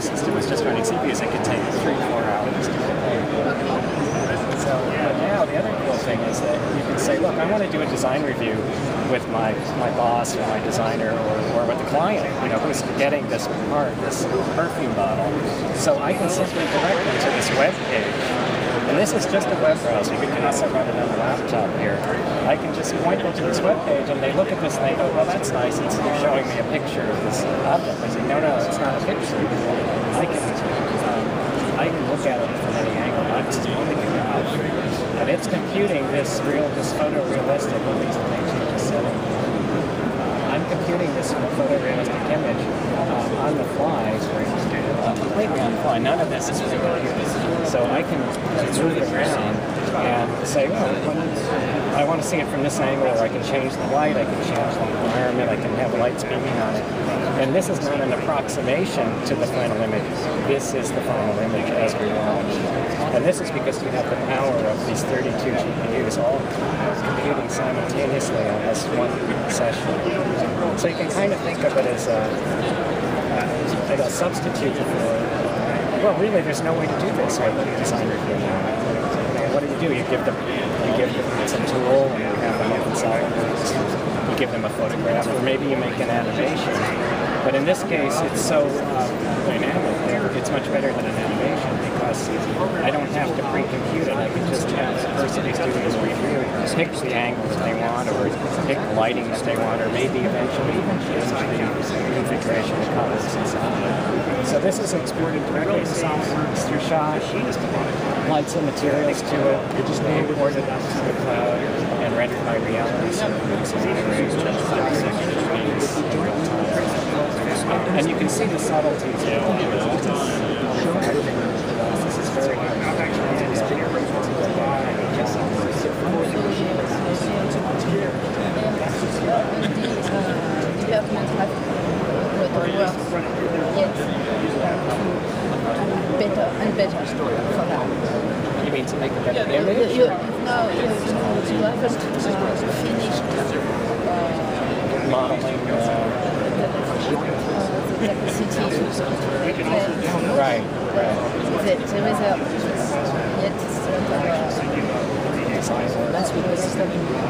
system was just running CPUs, it could take three, four hours to. So, but now the other cool thing is that you can say, look, I want to do a design review with my, my boss or my designer or, or with the client, you know, who's getting this part, this perfume bottle. So I can simply direct them to this web page. And this is just a web browser. You can also run it on the laptop here. I can just point them to this web page and they look at this and they go, well, that's nice. It's, you're showing me a picture of this object. I say, no, no, it's not a picture. I can, um, I can look at it from any angle, not just holding it out. And it's computing this real, this photorealistic, at least the things you. I'm computing this photorealistic image uh, on the fly, uh, completely on the fly. None of this is pre-computed. So I can move it around and say, oh, I want to see it from this angle, or I can change the light, I can change the environment, I can have lights beaming on it. And this is not an approximation to the final image. This is the final image as we launch. And this is because you have the power of these 32 GPUs all computing simultaneously on this one session. So you can kind of think of it as a, uh, a substitute for, well, really, there's no way to do this with a design review now. Do you give them, you give them some tool, and you have them software. You give them a photograph, or maybe you make an animation. But in this case, it's so uh, dynamic it's much better than an animation because I don't have to pre-compute it. I can just have the person who's doing this review pick the angles they want, or pick the lighting that they want, or maybe eventually even change the configuration of colors and on. So this is exported directly to SolidWorks through Shot. Applied some materials to it. It just imported up to the cloud and rendered by reality. So time. And you can see the subtleties of This is very development have not worked yet to better and better for that. You mean to make a better You, image? you, no, you, you haven't uh, finished uh, Modeling. Uh, the capacity. Right, right. the, the result is yet uh, that's because